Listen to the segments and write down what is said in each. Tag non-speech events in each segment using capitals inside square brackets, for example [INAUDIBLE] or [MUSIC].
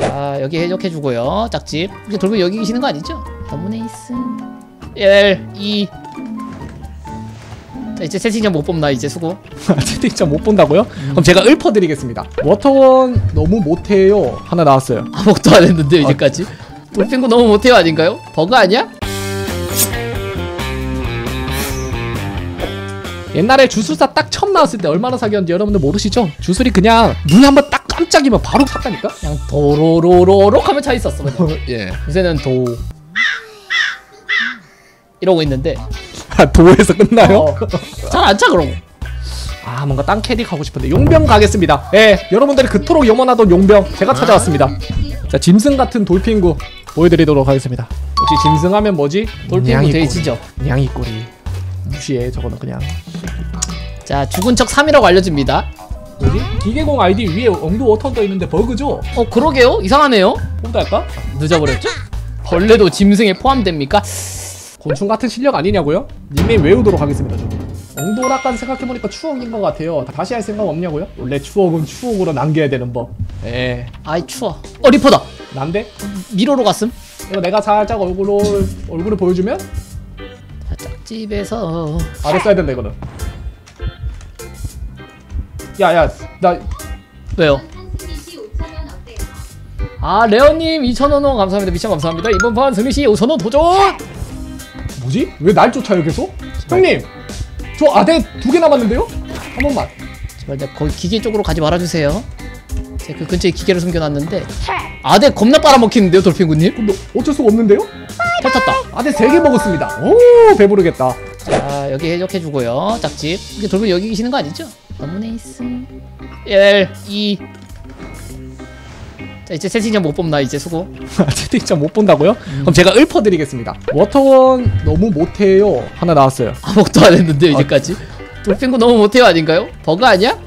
자 여기 해적해주고요 짝집 이제 돌면 여기 계시는 거 아니죠? 너무 네이스 1 2 자, 이제 채팅창 못 뽑나 이제 수고 [LAUGHS] 채팅창 못 본다고요? 그럼 제가 읊어드리겠습니다. 워터원 너무 못해요. 하나 나왔어요. 아무것도 안 했는데 이제까지 돌핑구 너무 못해요 아닌가요? 버그 아니야? 옛날에 주술사 딱 처음 나왔을 때 얼마나 사기였는지 여러분들 모르시죠? 주술이 그냥 눈이 한번 딱 깜짝이면 바로 샀다니까? 그냥 도로로로록 하면 차 있었어 그냥. [LAUGHS] 예. 요새는 도 이러고 있는데 [LAUGHS] 도에서 끝나요? 어, 잘안 차 그러고 아 뭔가 딴 캐릭 하고 싶은데 용병 가겠습니다. 예, 여러분들이 그토록 염원하던 용병 제가 찾아왔습니다. 자 짐승 같은 돌핀구 보여드리도록 하겠습니다. 역시 짐승하면 뭐지? 냥이 돼지죠 꼬리. 냥이 꼬리. 무시해 저거는 그냥. 자 죽은 척 3이라고 알려집니다 뭐지? 기계공 아이디 위에 엉두 워터 떠 있는데 버그죠? 어 그러게요 이상하네요 혼달까? 늦어버렸죠? 벌레도 짐승에 포함됩니까? 곤충 같은 실력 아니냐고요? 닉네임 외우도록 하겠습니다. 저. 엉도락간 생각해보니까 추억인 것 같아요. 다시 할 생각 없냐고요? 원래 추억은 추억으로 남겨야 되는 법. 예. 아이 추워 어 리퍼다 난데? 미로로 갔음 이거 내가 살짝 얼굴을 얼굴을 보여주면 자, 짝집에서 아래 써야 된다 이거는. 야야 나 왜요? 아 레오님 2,000원 감사합니다 미션 감사합니다 이번 판 승리시 5,000원 도전 뭐지? 왜 날 쫓아요 계속? 형님 저 아대 두 개 남았는데요? 한 번만. 제발 내 거기 기계 쪽으로 가지 말아주세요 제가 그 근처에 기계를 숨겨놨는데 아대 겁나 빨아먹히는데요 돌핑구님? 근데 어쩔 수가 없는데요? 탈 탔다 아대 세 개 먹었습니다. 오 배부르겠다. 자 여기 해적해주고요 짝집 이게 돌면 여기 계시는 거 아니죠? 너무 네이스 1 2 자, 이제 채팅창 못 뽑나 이제 수고 [LAUGHS] 채팅창 못 본다고요? 그럼 제가 읊어드리겠습니다. 워터원 너무 못해요. 하나 나왔어요. 아무것도 안 했는데 이제까지 돌핑구 너무 못해요 아닌가요? 버그 아니야?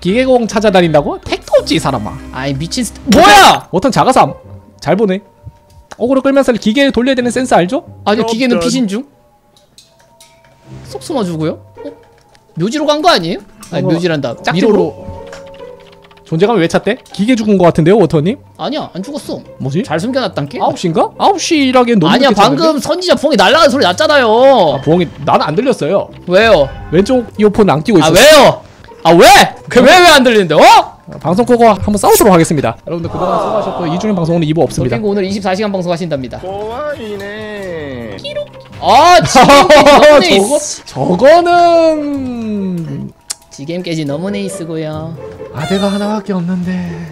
기계공 찾아다닌다고? 택도 없지 이 사람아. 아이 미친 스... 뭐야! 워터 작아서 안- 잘 보네. 어그로 끌면서 기계 돌려야 되는 센스 알죠? 아니 기계는 피신 중? 쏙 숨어주고요? 어? 묘지로 간 거 아니에요? 아니 짝집으로 미로로 존재감을 왜 찾대? 기계 죽은 것 같은데요, 워터님? 아니야 안 죽었어 뭐지? 잘 숨겨놨단게 9시인가? 9시라기엔 너무 아니야 찾는데? 방금 선지자 퐁이 날아가는 소리 났잖아요 아, 부엉이 나는 안 들렸어요. 왜요? 왼쪽 이어폰 안 끼고 아 있었어. 왜요? 아 왜? 그 왜 왜 안 들리는데 어? 방송 끄고 한번 싸우도록 하겠습니다. 여러분들 그동안 수고하셨고 이주년 방송은 2부 없습니다. 돌핑구 오늘 24시간 방송 하신답니다 고와이네. 아 지게임 깨지 너무 네이스 저거 저거는 지게임 깨지 너무 네이스고요 아대가 하나밖에 없는데.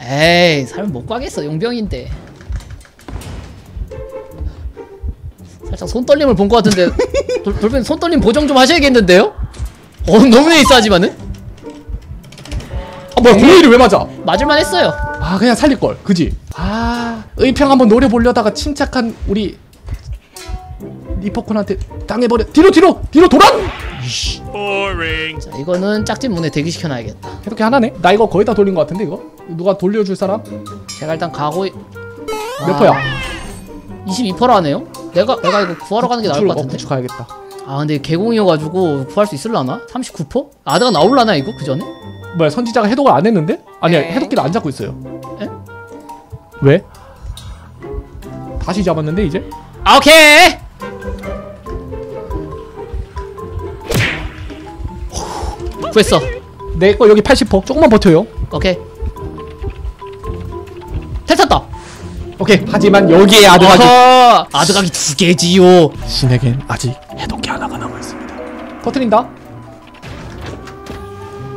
에이 사람 못 가겠어 용병인데 살짝 손떨림을 본 것 같은데 [LAUGHS] 돌, 돌변 손떨림 보정 좀 하셔야겠는데요? 어 너무 네이스 하지만은 아 뭐야 공일이 왜 맞아? 맞을만 했어요 아 그냥 살릴 걸, 그지? 아 의평 한번 노려 보려다가 침착한 우리 리퍼콘한테 당해버려. 뒤로 뒤로 뒤로 돌아. 이씨, Boring. 자 이거는 짝집 문에 대기시켜놔야겠다 이렇게 하나네. 나 이거 거의 다 돌린 것 같은데 이거? 누가 돌려줄 사람? 제가 일단 가고 몇 퍼야? 22%라네요? 내가 내가 이거 구하러 가는 게 나을 것 어, 같은데 구출 가야겠다. 아 근데 개공이어가지고 구할 수 있을라나? 39%? 아드가 나올라나 이거 그 전에? 뭐야 선지자가 해독을 안 했는데? 아니야 에? 해독기를 안 잡고 있어요. 에? 왜? 다시 잡았는데 이제? 아 오케이 구했어 내 거 여기 80% 조금만 버텨요. 오케이 텔 탔다 오케이 하지만 여기에 아드가 어허, 아드각이 두 개지요 신에겐 아직 해독기 하나가 남아 있습니다. 터트린다.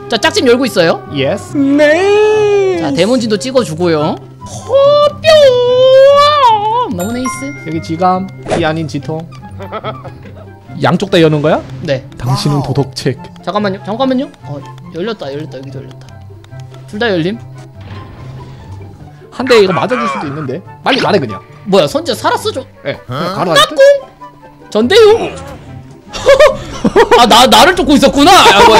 자 짝집 열고 있어요 예스. 네. 자 데몬진도 찍어주고요 허뿅 너무 네이스 여기 지감 이 아닌 지통. 양쪽 다 여는 거야? 네. 당신은 도덕책. 잠깐만요. 잠깐만요. 어 열렸다. 열렸다. 여기도 열렸다. 둘 다 열림? 한 대 이거 맞아줄 수도 있는데. 빨리 가래 그냥. 뭐야 선지자 살았어 저? 예. 그냥 가라. 전대요 [LAUGHS] 아 나 나를 쫓고 있었구나.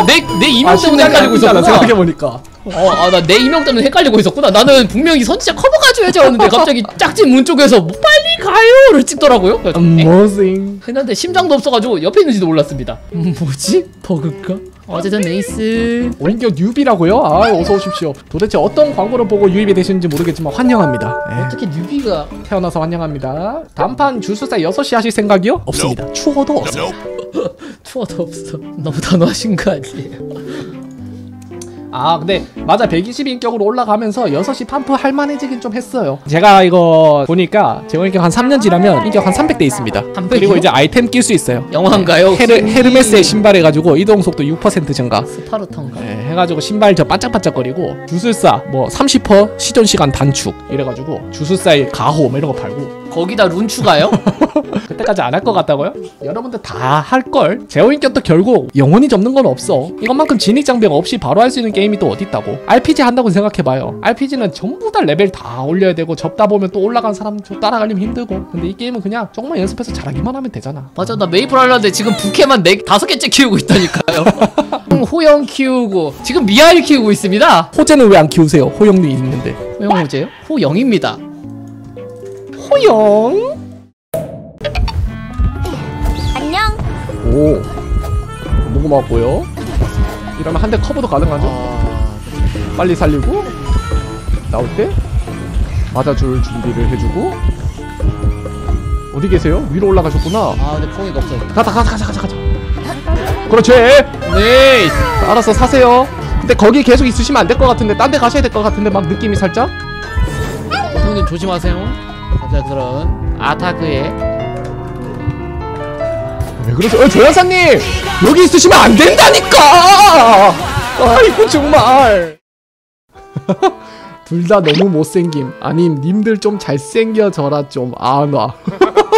내내 이명 때문에 헷갈리고 있었구나. 생각해 보니까. 어 아 나 내 이명 때문에 헷갈리고 있었구나. 나는 분명히 선지자 커버 가줘야지 하는데 갑자기 짝집 문 쪽에서 뭐 빨리 가요를 찍더라고요. Amazing. 했는데 심장도 없어가지고 옆에 있는지도 몰랐습니다. 음, 뭐지? 버그인가? 어쨌든 nice. 오인격 newbie라고요? 아 어서 오십시오. 도대체 어떤 광고를 보고 유입이 되시는지 모르겠지만 환영합니다. 예. 어떻게 newbie가 태어나서 환영합니다. 단판 주술사 6시 하실 생각이요? 없습니다. 추워도 없어요. 투어도 [LAUGHS] 없어. 너무 단호하신 거 아니에요? 아 근데 맞아. 120인격으로 올라가면서 6시 팜프 할만해지긴 좀 했어요. 제가 이거 보니까 제가 인격 한 3년 지나면 인격 한 300대 있습니다. 300 그리고? 이제 아이템 낄 수 있어요. 영화인가요? 헤르, 헤르메스의 신발 해가지고 이동속도 6% 증가. 스파르탄가? 네, 해가지고 신발 저 반짝반짝거리고 주술사 뭐 30% 시전 시간 단축 이래가지고 주술사의 가호 뭐 이런 거 팔고 거기다 룬 추가요? [LAUGHS] 그때까지 안 할 것 같다고요? 여러분들 다 할걸? 제오인격도 결국 영원히 접는 건 없어 이것만큼 진입 장벽 없이 바로 할 수 있는 게임이 또 어딨다고 RPG 한다고 생각해봐요 RPG는 전부 다 레벨 다 올려야 되고 접다 보면 또 올라간 사람 좀 따라가려면 힘들고 근데 이 게임은 그냥 조금만 연습해서 잘하기만 하면 되잖아 맞아 나 메이플 하려는데 지금 부캐만 네 다섯 개째 키우고 있다니까요. [LAUGHS] 음, 호영 키우고 지금 미아일 키우고 있습니다. 호재는 왜 안 키우세요? 호영도 있는데 호영 호재요? 호영입니다. 호영? 안녕. 오 너무 고맙고요 이러면 한 대 커버도 가능하죠? 빨리 살리고 나올 때 맞아줄 준비를 해주고 어디 계세요? 위로 올라가셨구나 아 근데 퐁이가 없어요. 가자 가자 가자 가자 가자 그렇지 네. 알았어 사세요 근데 거기 계속 있으시면 안 될 것 같은데 딴 데 가셔야 될 것 같은데 막 느낌이 살짝 형님 조심하세요. 자 그럼 아타크의 왜 그러죠? 어, 조연사님! 여기 있으시면 안 된다니까! 아이고 정말. [LAUGHS] 둘 다 너무 못생김. 아님 님들 좀 잘생겨져라 좀. 아놔 [LAUGHS]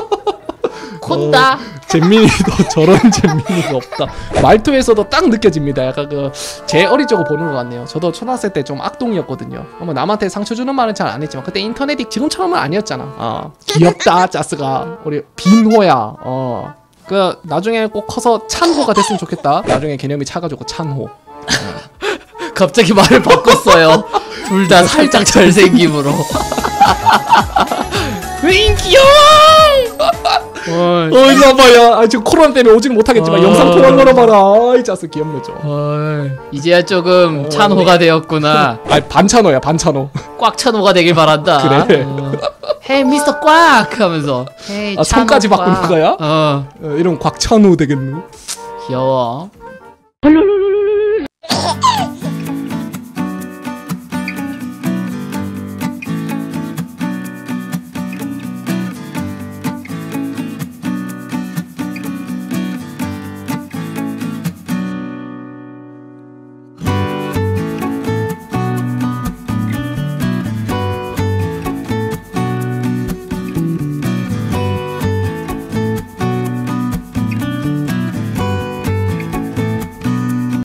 콘다. 잼민이도 [LAUGHS] 저런 잼민이가 없다. 말투에서도 딱 느껴집니다. 약간 그제 적을 보는 것 같네요. 저도 초등학생 때 좀 악동이었거든요. 뭐 남한테 상처 주는 말은 잘 안 했지만 그때 인터넷이 지금처럼은 아니었잖아. 어. 귀엽다 짜스가 우리 빈호야. 어. 그 나중에 꼭 커서 찬호가 됐으면 좋겠다. 나중에 개념이 차가지고 찬호. [LAUGHS] 갑자기 말을 바꿨어요. 둘 다 살짝 잘생김으로. [LAUGHS] 으잉 귀여워. 어 이리 와봐요. 아 지금 코로나 때문에 오지는 못하겠지만 어. 영상 통화 걸어봐라. 아이 짜스 귀엽네 좀. 이제야 조금 찬호가 되었구나. [LAUGHS] 아 반찬호야 반찬호. 꽉 찬호가 되길 바란다. 그래. 어. 헤이 미스터 꽉 하면서. 헤이 아, 찬호 손까지 바꾸는 꽉. 거야? 어 어, 이런 곽찬호 되겠노. 귀여워.